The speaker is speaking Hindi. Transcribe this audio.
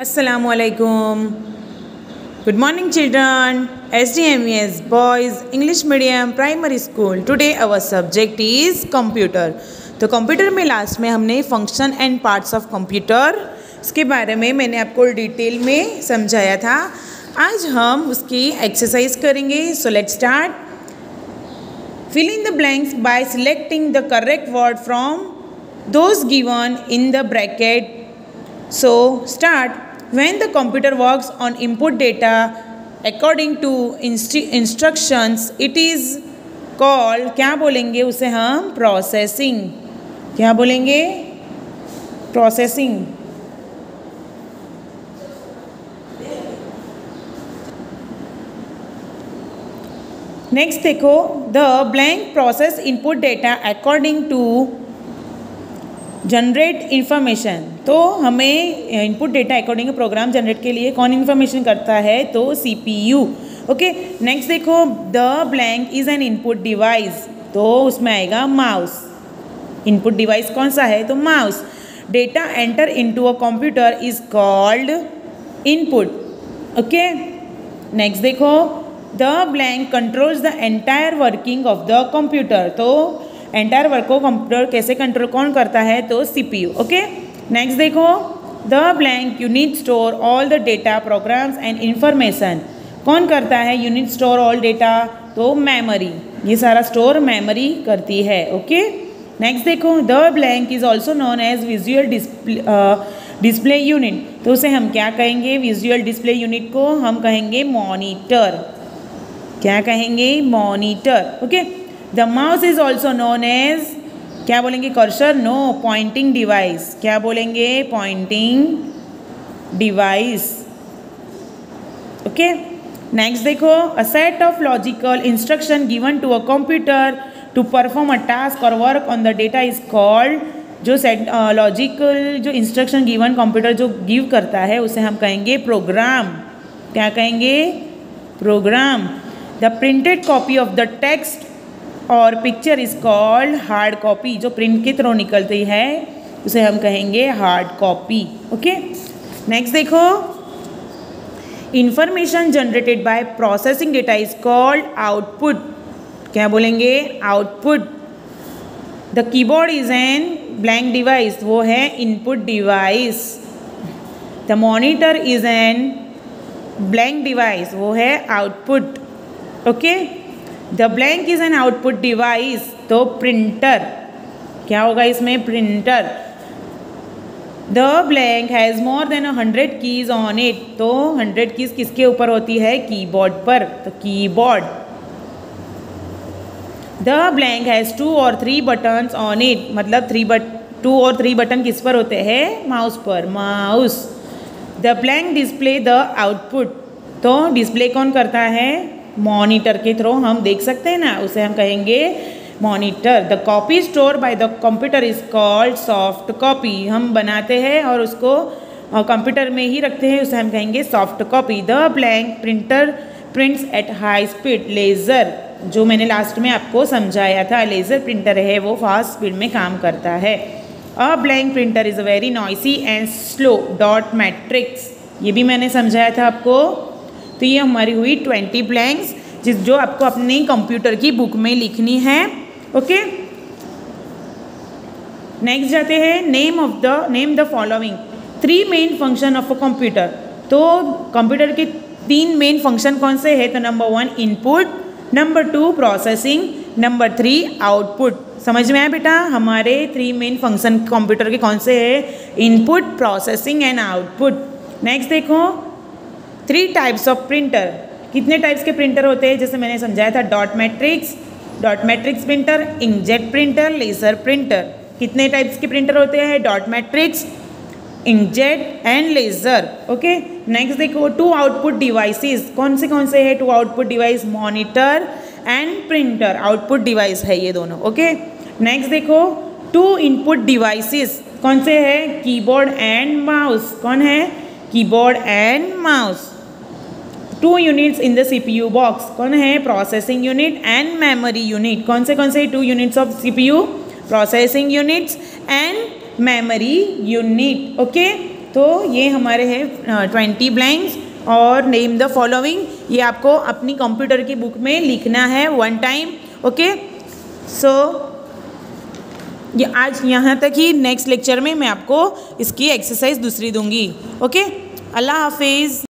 असलकुम good morning children S D M S boys English medium primary school today our subject is computer तो कंप्यूटर में लास्ट में हमने function and parts of computer इसके बारे में मैंने आपको डिटेल में समझाया था. आज हम उसकी एक्सरसाइज करेंगे. So let start fill in the blanks by selecting the correct word from those given in the bracket so start when the computer works on input data according to instru- instructions it is called क्या बोलेंगे उसे हम प्रोसेसिंग क्या बोलेंगे प्रोसेसिंग नेक्स्ट देखो the blank process input data according to generate information तो हमें input data according program generate के लिए कौन इन्फॉर्मेशन करता है? तो C P U okay next देखो the blank is an input device तो उसमें आएगा माउस इनपुट डिवाइस कौन सा है? तो mouse data enter into a computer is called input okay next देखो the blank controls the entire working of the computer तो एंटायर वर्क को कंप्यूटर कैसे कंट्रोल कौन करता है तो सीपीयू ओके नेक्स्ट देखो the blank unit store all the data programs and information कौन करता है यूनिट स्टोर ऑल डेटा तो मेमोरी ये सारा स्टोर मेमोरी करती है ओके नेक्स्ट देखो the blank is also known as visual display display unit तो उसे हम क्या कहेंगे? विजुअल डिस्प्ले यूनिट को हम कहेंगे मॉनिटर क्या कहेंगे? Monitor okay the mouse is also known as क्या बोलेंगे कर्सर नो पॉइंटिंग डिवाइस क्या बोलेंगे? पॉइंटिंग डिवाइस ओके नेक्स्ट देखो a set of logical instruction given to a computer to perform a task और work on the data is called जो सेट लॉजिकल जो इंस्ट्रक्शन गिवन कंप्यूटर जो गिव करता है, उसे हम कहेंगे प्रोग्राम क्या कहेंगे? Program the printed copy of the text और picture is called hard copy जो प्रिंट के थ्रू निकलती है, उसे हम कहेंगे हार्ड कॉपी ओके नेक्स्ट देखो। Information generated by processing data is called output क्या बोलेंगे? Output the keyboard is an blank device वो है input device the monitor is an blank device वो है output okay the blank is an output device तो प्रिंटर क्या होगा इसमें? Printer the blank has more than hundred keys on it तो हंड्रेड कीज किसके ऊपर होती है? कीबोर्ड पर. तो keyboard the blank has two और थ्री बटन्स ऑन इट मतलब थ्री बट टू और थ्री बटन किस पर होते हैं? माउस पर. Mouse the blank display the output तो डिस्प्ले कौन करता है? मॉनिटर के थ्रू हम देख सकते हैं ना, उसे हम कहेंगे monitor. The copy store by the computer is called soft copy हम बनाते हैं और उसको कंप्यूटर में ही रखते हैं, उसे हम कहेंगे soft copy the blank printer prints at high speed laser जो मैंने लास्ट में आपको समझाया था लेज़र प्रिंटर है, वो फास्ट स्पीड में काम करता है। A blank printer is very noisy and slow dot matrix ये भी मैंने समझाया था आपको। तो ये हमारी हुई ट्वेंटी ब्लैंक्स, जिस जो आपको अपने कंप्यूटर की बुक में लिखनी है, ओके? नेक्स्ट जाते हैं name of the name the following three main function of a computer तो कंप्यूटर के तीन मेन फ़ंक्शन कौन से है? तो number one input number two processing number three output समझ में आया बेटा? हमारे थ्री मेन फ़ंक्शन कंप्यूटर के कौन से है? Input processing and output next देखो थ्री टाइप्स ऑफ़ प्रिंटर कितने टाइप्स के प्रिंटर होते हैं? जैसे मैंने समझाया था dot matrix dot matrix printer inkjet printer laser printer कितने टाइप्स के प्रिंटर होते हैं? Dot matrix inkjet and laser okay next देखो टू आउटपुट डिवाइसेस कौन से कौन से है? Two output device monitor and printer output device है ये दोनों. ओके नेक्स्ट देखो टू इनपुट डिवाइसेस कौन से है? कीबोर्ड एंड माउस कौन है? Keyboard and mouse two units in the CPU box कौन है? Processing unit and memory unit कौन से कौन से two units of CPU processing units and memory unit okay तो ये हमारे हैं ट्वेंटी ब्लैंक्स और नेम द फॉलोइंग ये आपको अपनी कंप्यूटर की बुक में लिखना है वन टाइम ओके सो ये आज यहाँ तक ही नेक्स्ट लेक्चर में मैं आपको इसकी एक्सरसाइज दूसरी दूँगी. ओके अल्लाह हाफिज़.